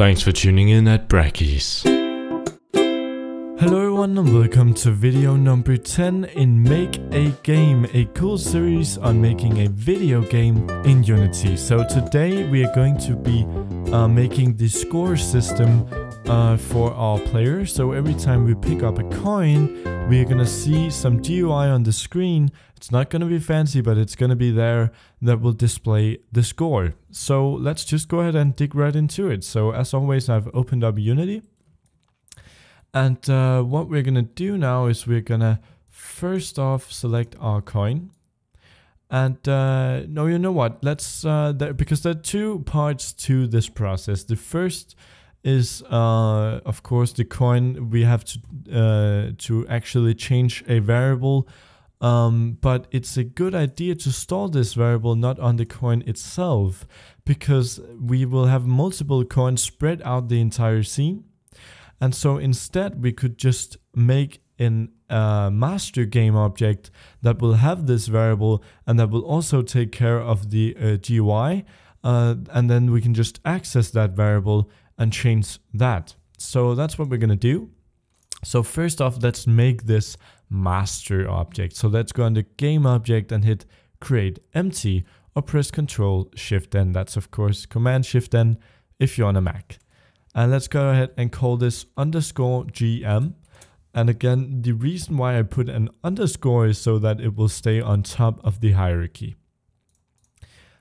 Thanks for tuning in at Brackeys. Hello everyone and welcome to video number 10 in Make a Game, a cool series on making a video game in Unity. So today we are going to be uh, making the score system uh, for our players. So every time we pick up a coin, we are gonna see some GUI on the screen. It's not gonna be fancy, but it's gonna be there that will display the score. So let's just go ahead and dig right into it. So as always, I've opened up Unity. And uh, what we're gonna do now is we're gonna first off select our coin. And uh, no, you know what? Let's uh, because there are two parts to this process. The first is, uh, of course, the coin. We have to uh, to actually change a variable, um, but it's a good idea to store this variable not on the coin itself, because we will have multiple coins spread out the entire scene. And so instead, we could just make an uh, master game object that will have this variable and that will also take care of the uh, GUI. Uh, and then we can just access that variable and change that. So that's what we're going to do. So first off, let's make this master object. So let's go the game object and hit create empty or press Control Shift N. That's of course Command Shift N if you're on a Mac. And let's go ahead and call this underscore GM. And again, the reason why I put an underscore is so that it will stay on top of the hierarchy.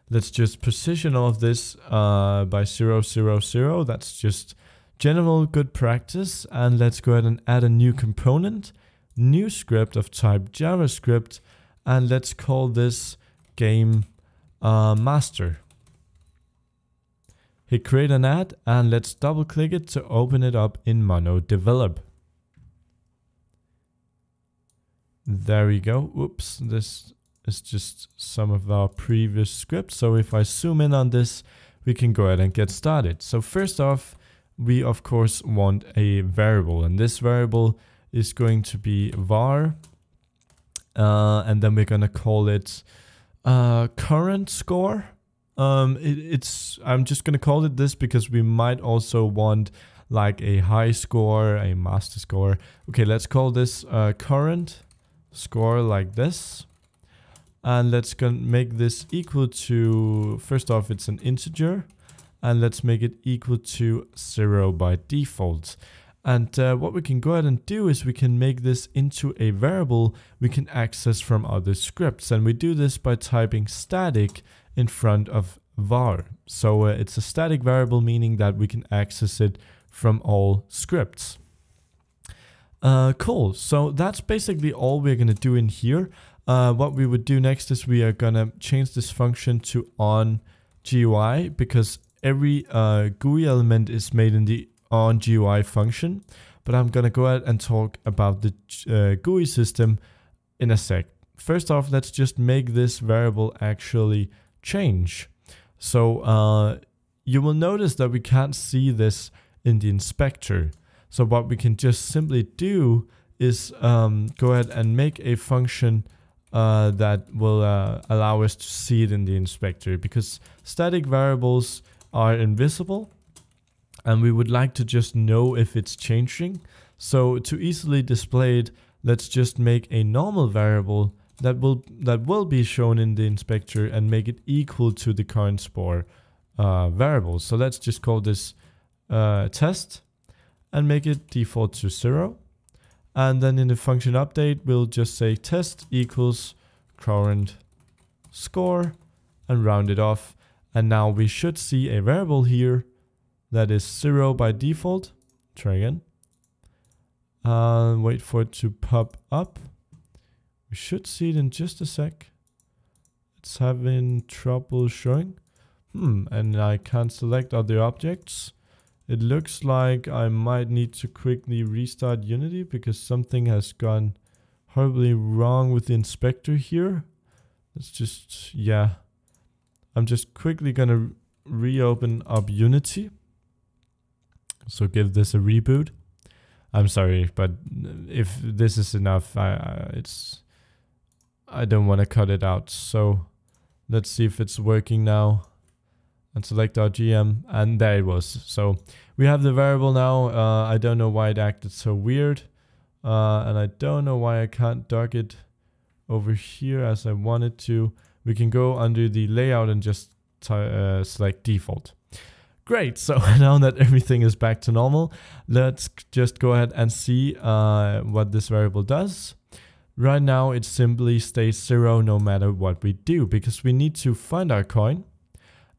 Let's just position all of this uh, by 0, 0, 0. That's just general good practice. And let's go ahead and add a new component, new script of type JavaScript. And let's call this game uh, master. Hit create an ad and let's double click it to open it up in Mono Develop. There we go. Oops, this is just some of our previous scripts. So if I zoom in on this, we can go ahead and get started. So first off, we of course want a variable and this variable is going to be var uh, and then we're going to call it uh, current score um, it, it's I'm just gonna call it this because we might also want like a high score, a master score. Okay, let's call this uh, current score like this. And let's make this equal to, first off, it's an integer. And let's make it equal to zero by default. And uh, what we can go ahead and do is we can make this into a variable we can access from other scripts. And we do this by typing static in front of var. So uh, it's a static variable, meaning that we can access it from all scripts. Uh, cool. So that's basically all we're going to do in here. Uh, what we would do next is we are going to change this function to on GUI because every uh, GUI element is made in the on GUI function. But I'm going to go ahead and talk about the uh, GUI system in a sec. First off, let's just make this variable actually change. So uh, you will notice that we can't see this in the inspector. So what we can just simply do is um, go ahead and make a function uh, that will uh, allow us to see it in the inspector because static variables are invisible and we would like to just know if it's changing. So to easily display it, let's just make a normal variable that will that will be shown in the inspector and make it equal to the current score uh, variable. So let's just call this uh, test and make it default to zero. And then in the function update, we'll just say test equals current score and round it off. And now we should see a variable here that is zero by default. Try again. Uh, wait for it to pop up. We should see it in just a sec. It's having trouble showing. Hmm, and I can't select other objects. It looks like I might need to quickly restart Unity because something has gone horribly wrong with the inspector here. Let's just, yeah. I'm just quickly gonna reopen up Unity. So give this a reboot. I'm sorry, but if this is enough, I, I it's I don't want to cut it out. So let's see if it's working now. And select our GM and there it was. So we have the variable now. Uh, I don't know why it acted so weird. Uh, and I don't know why I can't dock it over here as I wanted to. We can go under the layout and just uh, select default. Great, so now that everything is back to normal, let's just go ahead and see uh, what this variable does. Right now it simply stays zero no matter what we do because we need to find our coin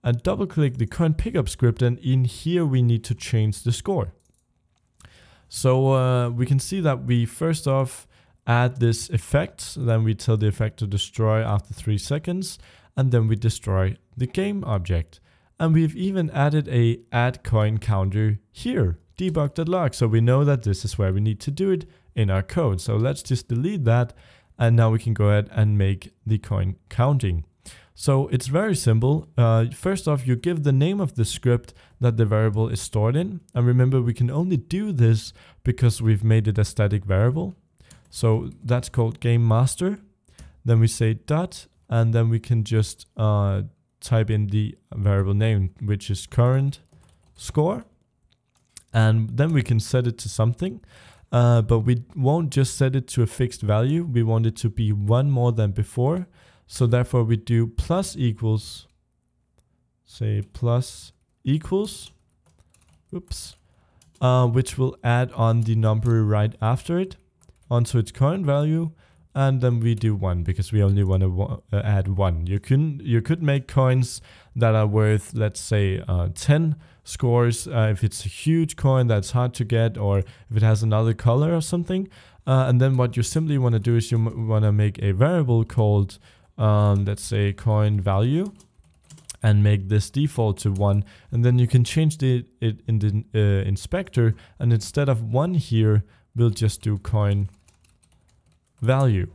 and double click the current pickup script and in here we need to change the score. So uh, we can see that we first off add this effect, then we tell the effect to destroy after 3 seconds, and then we destroy the game object. And we've even added a add coin counter here, debug.log, so we know that this is where we need to do it in our code. So let's just delete that, and now we can go ahead and make the coin counting. So it's very simple. Uh, first off, you give the name of the script that the variable is stored in. And remember, we can only do this because we've made it a static variable. So that's called game master. Then we say dot, and then we can just uh, type in the variable name, which is current score. And then we can set it to something. Uh, but we won't just set it to a fixed value. We want it to be one more than before. So therefore we do plus equals, say plus equals, oops, uh, which will add on the number right after it onto its current value. And then we do one because we only want to uh, add one. You can you could make coins that are worth let's say uh, 10 scores uh, if it's a huge coin that's hard to get or if it has another color or something. Uh, and then what you simply want to do is you want to make a variable called um, let's say coin value and make this default to one. And then you can change the, it in the uh, inspector. And instead of one here we'll just do coin value.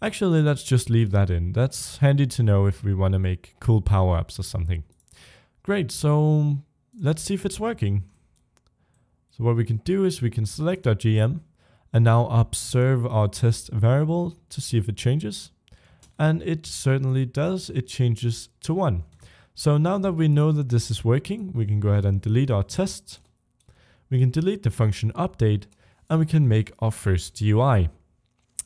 Actually let's just leave that in. That's handy to know if we want to make cool power-ups or something. Great so let's see if it's working. So what we can do is we can select our gm and now observe our test variable to see if it changes and it certainly does, it changes to 1. So now that we know that this is working, we can go ahead and delete our test. We can delete the function update and we can make our first GUI.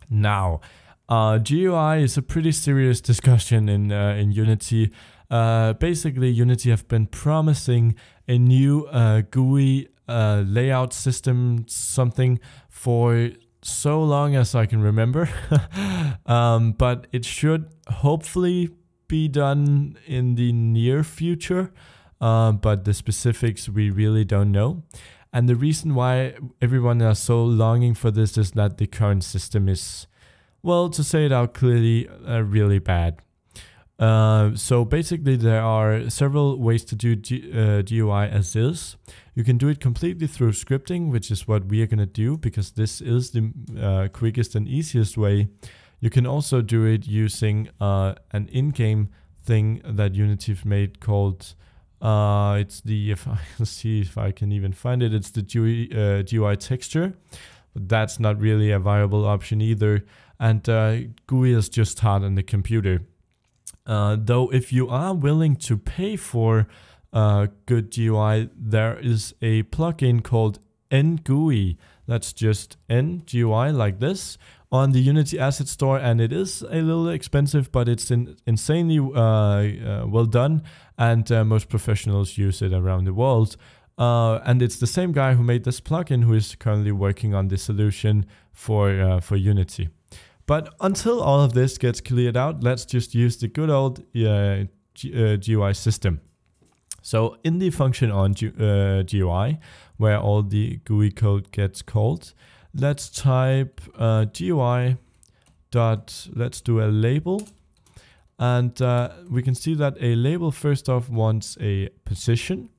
Now, uh, GUI is a pretty serious discussion in, uh, in Unity. Uh, basically, Unity have been promising a new uh, GUI uh, layout system, something for so long as I can remember. um, but it should hopefully be done in the near future. Uh, but the specifics we really don't know. And the reason why everyone is so longing for this is that the current system is, well, to say it out clearly, uh, really bad. Uh, so basically, there are several ways to do G uh, GUI as is. You can do it completely through scripting, which is what we are going to do because this is the uh, quickest and easiest way. You can also do it using uh, an in-game thing that Unity made called uh, it's the if I see if I can even find it, it's the GUI, GUI texture. But that's not really a viable option either. And GUI is just hard on the computer. Uh, though if you are willing to pay for uh, good GUI, there is a plugin called NGUI. That's just NGUI like this on the Unity Asset Store, and it is a little expensive, but it's in, insanely uh, uh, well done, and most professionals use it around the world. And it's the same guy who made this plugin who is currently working on the solution for for Unity. But until all of this gets cleared out, let's just use the good old uh, G GUI system. So in the function on G uh, GUI, where all the GUI code gets called, let's type uh, GUI dot, let's do a label. And uh, we can see that a label first off wants a position,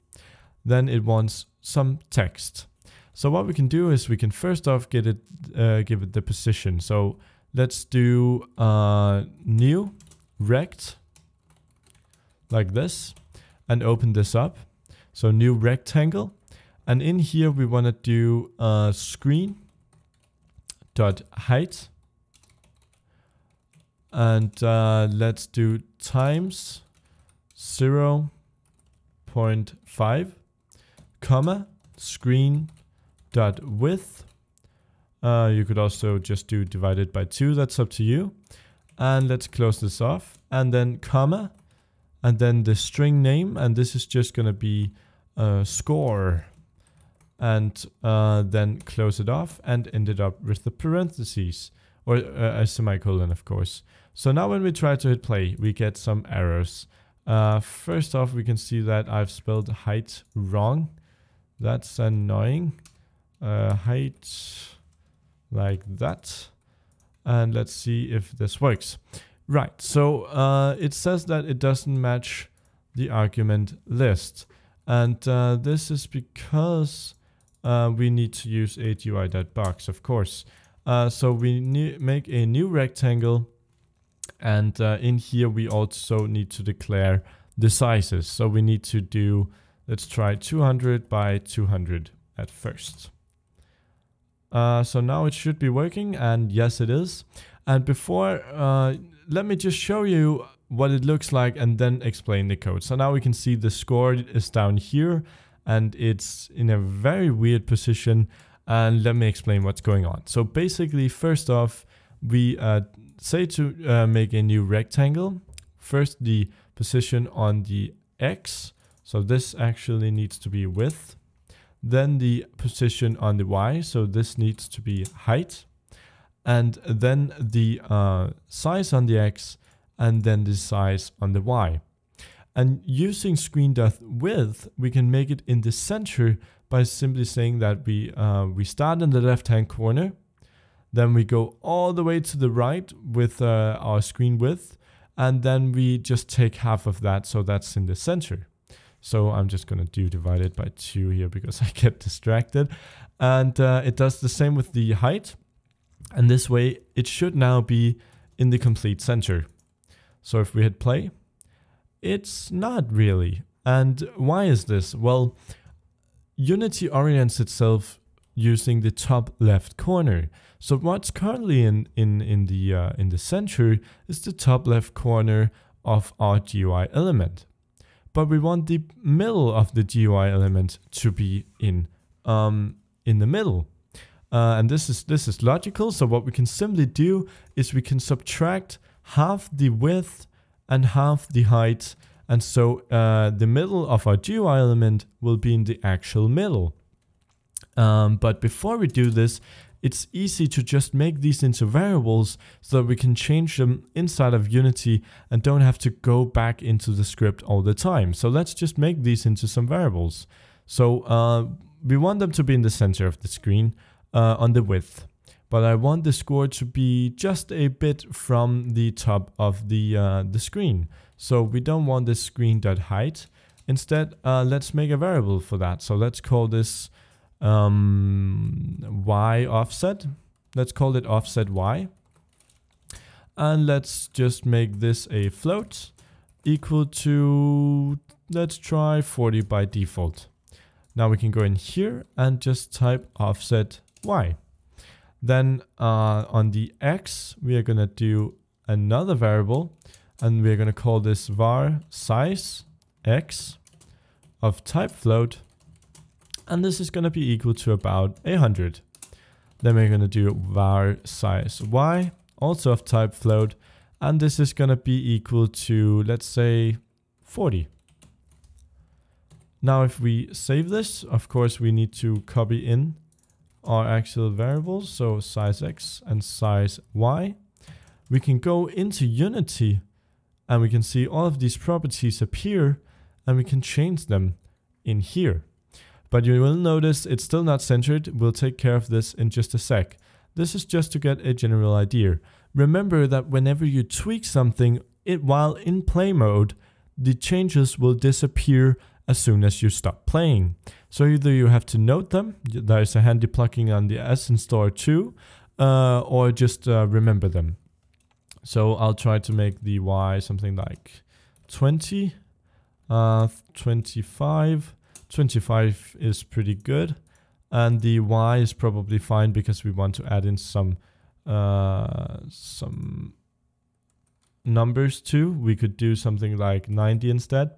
then it wants some text. So what we can do is we can first off get it, uh, give it the position. So let's do uh, new rect like this and open this up. So new rectangle. And in here we want to do uh, screen dot height. And uh, let's do times 0 0.5 comma screen dot width uh, you could also just do divided by 2 that's up to you. And let's close this off. And then comma and then the string name and this is just going to be uh, score. And uh, then close it off and end it up with the parentheses or uh, a semicolon of course. So now when we try to hit play we get some errors. Uh, first off we can see that I've spelled height wrong. That's annoying. Uh, height like that and let's see if this works right so uh, it says that it doesn't match the argument list and uh, this is because uh, we need to use ADUI.box, of course. Uh, so we make a new rectangle and uh, in here we also need to declare the sizes. So we need to do, let's try 200 by 200 at first. Uh, so now it should be working and yes it is. And before, uh, let me just show you what it looks like and then explain the code. So now we can see the score is down here and it's in a very weird position. And let me explain what's going on. So basically, first off, we uh, say to uh, make a new rectangle. First, the position on the X. So this actually needs to be width. Then the position on the Y. So this needs to be height. And then the uh, size on the X and then the size on the Y. And using screen depth width, we can make it in the center by simply saying that we, uh, we start in the left-hand corner, then we go all the way to the right with uh, our screen width, and then we just take half of that, so that's in the center. So I'm just going to do divided by 2 here because I get distracted. And uh, it does the same with the height. And this way, it should now be in the complete center. So if we hit play, it's not really. And why is this? Well, Unity orients itself using the top left corner. So what's currently in in in the uh, in the center is the top left corner of our GUI element. But we want the middle of the GUI element to be in um, in the middle. Uh, and this is this is logical. So what we can simply do is we can subtract half the width and half the height. And so uh, the middle of our GUI element will be in the actual middle. Um, but before we do this, it's easy to just make these into variables so that we can change them inside of Unity and don't have to go back into the script all the time. So let's just make these into some variables. So uh, we want them to be in the center of the screen uh, on the width but I want the score to be just a bit from the top of the, uh, the screen. So we don't want this screen.height. Instead, uh, let's make a variable for that. So let's call this um, y offset. Let's call it offset y. And let's just make this a float equal to, let's try 40 by default. Now we can go in here and just type offset y. Then uh, on the x, we are going to do another variable and we're going to call this var size x of type float. And this is going to be equal to about 100. Then we're going to do var size y, also of type float. And this is going to be equal to, let's say, 40. Now, if we save this, of course, we need to copy in our actual variables, so size x and size y. We can go into Unity and we can see all of these properties appear and we can change them in here. But you will notice it's still not centered. We'll take care of this in just a sec. This is just to get a general idea. Remember that whenever you tweak something it, while in play mode, the changes will disappear as soon as you stop playing. So either you have to note them, there's a handy plugin on the Assetstore too, uh, or just uh, remember them. So I'll try to make the Y something like 20, uh, 25, 25 is pretty good. And the Y is probably fine because we want to add in some uh, some numbers too. We could do something like 90 instead.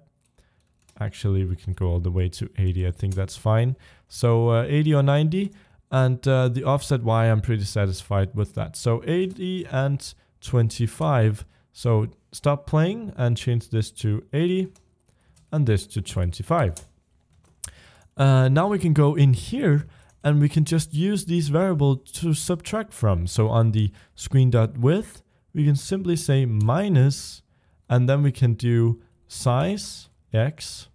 actually we can go all the way to 80. I think that's fine. So uh, 80 or 90 and uh, the offset Y I'm pretty satisfied with that. So 80 and 25. So stop playing and change this to 80 and this to 25. Uh, now we can go in here and we can just use these variables to subtract from. So on the screen dot width, we can simply say minus, and then we can do size x,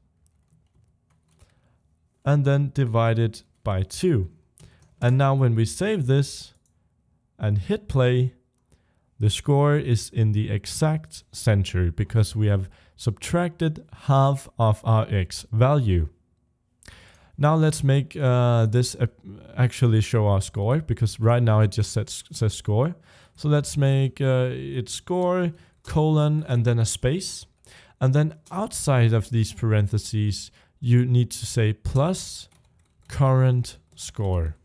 and then divide it by 2. And now when we save this and hit play, the score is in the exact center because we have subtracted half of our x value. Now let's make uh, this actually show our score because right now it just says, says score. So let's make uh, it score colon and then a space. And then outside of these parentheses, you need to say plus current score.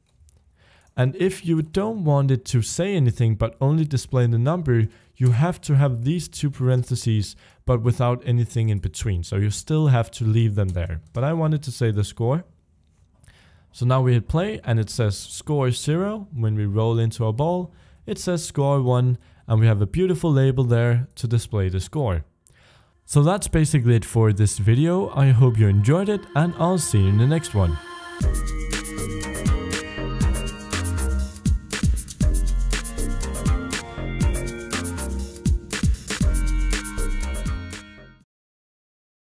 And if you don't want it to say anything but only display the number, you have to have these two parentheses but without anything in between. So you still have to leave them there. But I wanted to say the score. So now we hit play and it says score is 0. When we roll into a ball, it says score 1 and we have a beautiful label there to display the score. So that's basically it for this video. I hope you enjoyed it and I'll see you in the next one.